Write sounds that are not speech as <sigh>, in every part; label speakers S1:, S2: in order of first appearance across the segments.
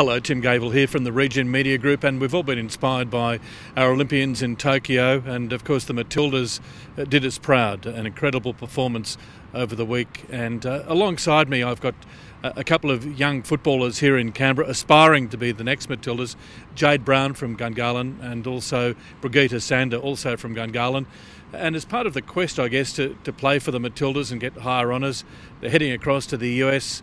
S1: Hello, Tim Gavel here from the Region Media Group, and we've all been inspired by our Olympians in Tokyo, and of course the Matildas uh, did us proud. An incredible performance over the week, and uh, alongside me, I've got a couple of young footballers here in Canberra aspiring to be the next Matildas. Jade Brown from Gungahlin, and also Brigitte Sander, also from Gungahlin. And as part of the quest, I guess, to, to play for the Matildas and get higher honours, they're heading across to the US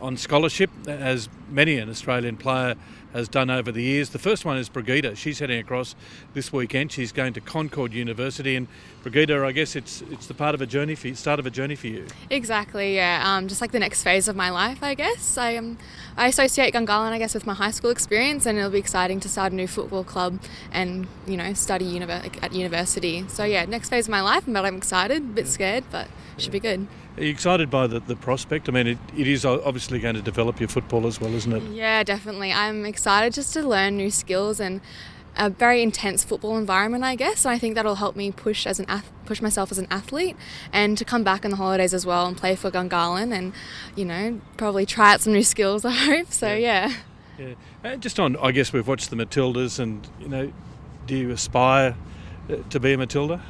S1: on scholarship, as many an Australian player has done over the years. The first one is Brigitte. She's heading across this weekend. She's going to Concord University, and Brigitte, I guess it's it's the part of a journey for you, start of a journey for you.
S2: Exactly, yeah. Um, just like the next phase of my life, I guess. I um, I associate Gungahlin, I guess, with my high school experience, and it'll be exciting to start a new football club and you know study univer- at university. So yeah, next phase of my life, but I'm excited, a bit scared, but should be good.
S1: Are you excited by the, the prospect? I mean, it, it is obviously going to develop your football as well, isn't it?
S2: Yeah, definitely. I'm excited just to learn new skills and a very intense football environment, I guess. And I think that'll help me push as an push myself as an athlete, and to come back in the holidays as well and play for Gungahlin, and you know probably try out some new skills. <laughs> I hope so. Yeah.
S1: Yeah. yeah. just on, I guess we've watched the Matildas, and you know, do you aspire uh, to be a Matilda?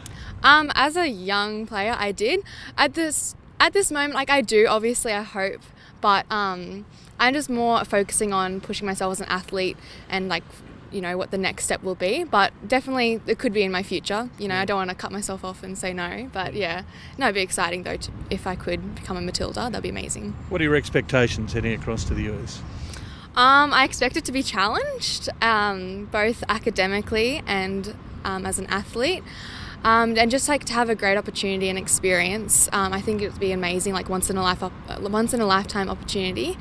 S2: Um, as a young player, I did. At this at this moment, like I do, obviously, I hope, but um, I'm just more focusing on pushing myself as an athlete and like you know what the next step will be but definitely it could be in my future you know i don't want to cut myself off and say no but yeah no it'd be exciting though to, if i could become a matilda that'd be amazing
S1: what are your expectations heading across to the us
S2: um, i expect it to be challenged um, both academically and um, as an athlete um, and just like to have a great opportunity and experience. Um, I think it would be amazing, like once in a life, once in a lifetime opportunity.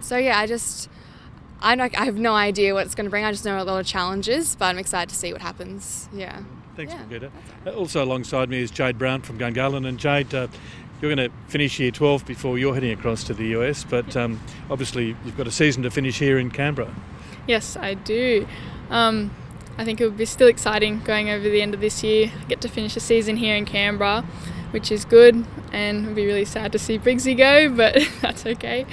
S2: So yeah, I just. I, I have no idea what it's going to bring. I just know a lot of challenges, but I'm excited to see what happens. Yeah.
S1: Thanks, yeah, Brigitte. Uh, also alongside me is Jade Brown from Gungahlin. And Jade, uh, you're going to finish year 12 before you're heading across to the US, but um, obviously you've got a season to finish here in Canberra.
S3: Yes, I do. Um, I think it would be still exciting going over the end of this year. I get to finish the season here in Canberra, which is good, and it'd be really sad to see Briggsy go, but <laughs> that's okay.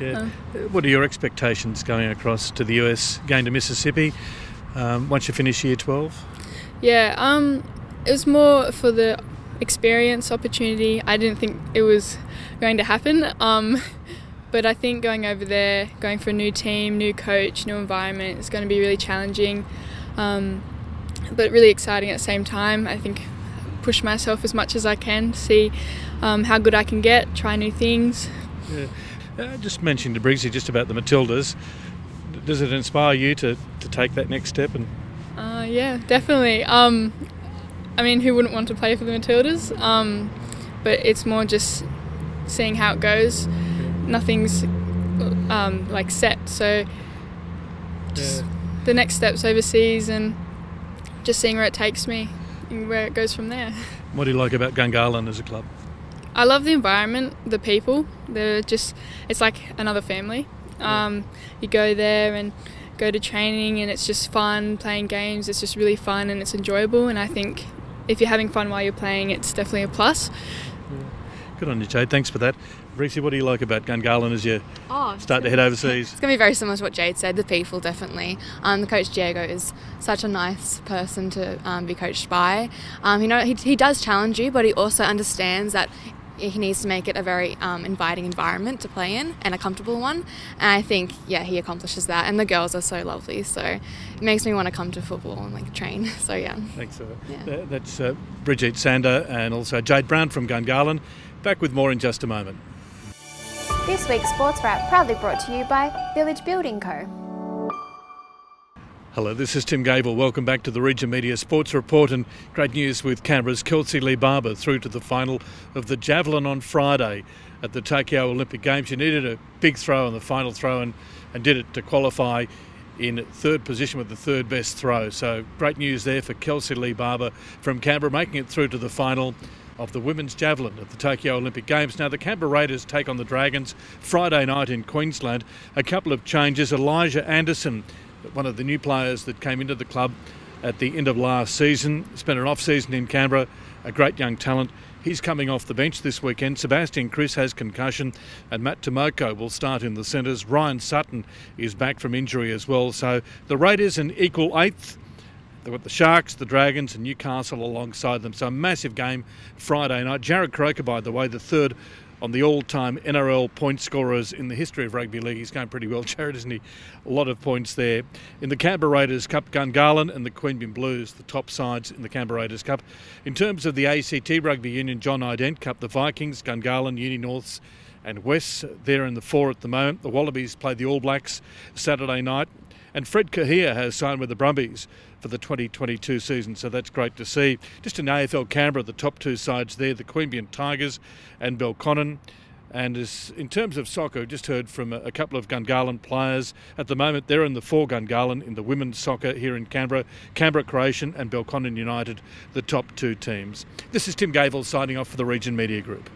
S1: Yeah. What are your expectations going across to the US, going to Mississippi um, once you finish year 12?
S3: Yeah, um, it was more for the experience opportunity. I didn't think it was going to happen. Um, <laughs> but I think going over there, going for a new team, new coach, new environment, is going to be really challenging um, but really exciting at the same time. I think push myself as much as I can, see um, how good I can get, try new things.
S1: Yeah. Uh, just mentioned to Briggsy just about the Matildas. Does it inspire you to, to take that next step? And
S3: uh, yeah, definitely. Um, I mean, who wouldn't want to play for the Matildas? Um, but it's more just seeing how it goes. Nothing's um, like set, so just yeah the next steps overseas and just seeing where it takes me and where it goes from there.
S1: What do you like about Gungahlin as a club?
S3: I love the environment, the people. They're just, it's like another family. Um, you go there and go to training and it's just fun playing games. It's just really fun and it's enjoyable. And I think if you're having fun while you're playing, it's definitely a plus.
S1: Good on you, Jade. Thanks for that. Reese, what do you like about Gungahlin as you oh, start to head overseas?
S2: It's going to be very similar to what Jade said. The people, definitely. Um, the coach Diego is such a nice person to um, be coached by. Um, you know, he, he does challenge you, but he also understands that he needs to make it a very um, inviting environment to play in and a comfortable one. And I think, yeah, he accomplishes that. And the girls are so lovely, so it makes me want to come to football and like train. <laughs> So yeah.
S1: Thanks. Uh, yeah. That's uh, Brigitte Sander and also Jade Brown from Gungahlin. Back with more in just a moment.
S4: This week's Sports Wrap proudly brought to you by Village Building Co.
S1: Hello, this is Tim Gavel. Welcome back to the Region Media Sports Report and great news with Canberra's Kelsey Lee Barber through to the final of the javelin on Friday at the Tokyo Olympic Games. She needed a big throw on the final throw and, and did it to qualify in third position with the third best throw. So great news there for Kelsey Lee Barber from Canberra, making it through to the final of the women's javelin at the Tokyo Olympic Games. Now, the Canberra Raiders take on the Dragons Friday night in Queensland. A couple of changes. Elijah Anderson, one of the new players that came into the club at the end of last season, spent an off season in Canberra, a great young talent. He's coming off the bench this weekend. Sebastian Kris has concussion, and Matt Timoko will start in the centres. Ryan Sutton is back from injury as well. So the Raiders in equal eighth. They've got the Sharks, the Dragons, and Newcastle alongside them. So a massive game Friday night. Jarrod Croker, by the way, the third on the all-time NRL point scorers in the history of rugby league. He's going pretty well, <laughs> Jarrod, isn't he? A lot of points there. In the Canberra Raiders Cup, Gungahlin and the Queanbeyan Blues, the top sides in the Canberra Raiders Cup. In terms of the ACT Rugby Union John I Dent Cup, the Vikings, Gungahlin, Uni Norths and Wests, they're in the four at the moment. The Wallabies play the All Blacks Saturday night. And Fred Kaihea has signed with the Brumbies for the 2022 season, so that's great to see. Just in AFL Canberra, the top two sides there, the Queanbeyan Tigers and Belconnen. And as in terms of soccer, just heard from a, a couple of Gungahlin players. At the moment, they're in the four Gungahlin in the women's soccer here in Canberra. Canberra Croatian and Belconnen United, the top two teams. This is Tim Gavel signing off for the Region Media Group.